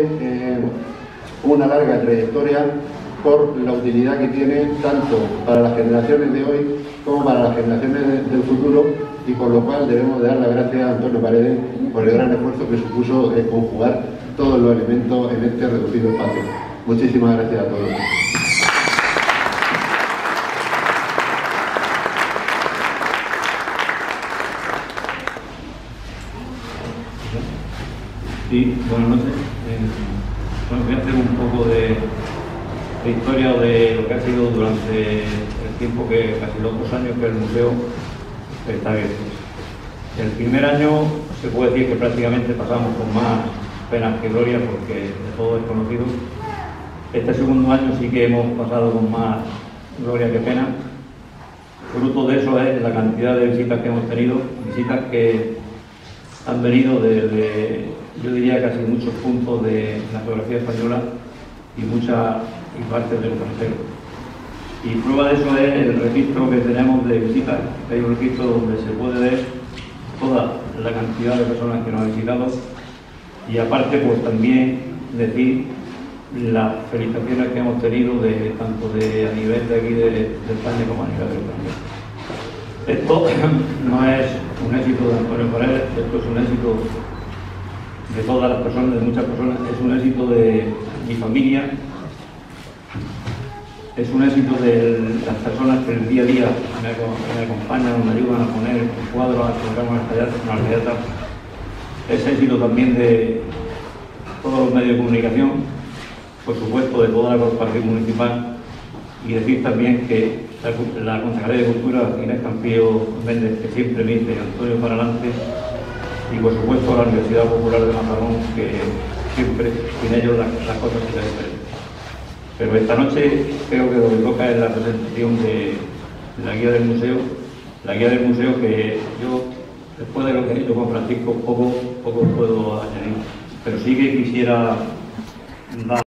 Eh, una larga trayectoria por la utilidad que tiene tanto para las generaciones de hoy como para las generaciones del futuro y con lo cual debemos dar las gracias a Antonio Paredes por el gran esfuerzo que supuso conjugar todos los elementos en este reducido espacio. Muchísimas gracias a todos. Sí, buenas noches. Eh, bueno, voy a hacer un poco de, historia de lo que ha sido durante el tiempo que, casi los dos años que el museo está abierto. El primer año se puede decir que prácticamente pasamos con más penas que gloria porque de todo es conocido. Este segundo año sí que hemos pasado con más gloria que pena. Fruto de eso es la cantidad de visitas que hemos tenido, visitas que han venido desde yo diría casi muchos puntos de la geografía española y muchas partes del extranjero. Y prueba de eso es el registro que tenemos de visitas. Hay un registro donde se puede ver toda la cantidad de personas que nos han visitado y aparte pues también decir las felicitaciones que hemos tenido de tanto de a nivel de aquí de, de España como a nivel de Esto no es un éxito de Antonio Paredes, esto es un éxito de todas las personas, de muchas personas, es un éxito de mi familia, es un éxito de las personas que el día a día me, acompañan, me ayudan a poner el cuadro, a colocar una alfayata, es éxito también de todos los medios de comunicación, por supuesto de toda la corporación municipal y decir también que la, Concejalía de Cultura, Inés Campillo Méndez, que siempre me Antonio para adelante, y por supuesto la Universidad Popular de Mazarrón, que siempre tiene ellos las, cosas que se diferentes. Pero esta noche creo que lo que toca es la presentación de, la guía del museo, la guía del museo que yo, después de lo que he dicho con Francisco, poco, poco puedo añadir, pero sí que quisiera dar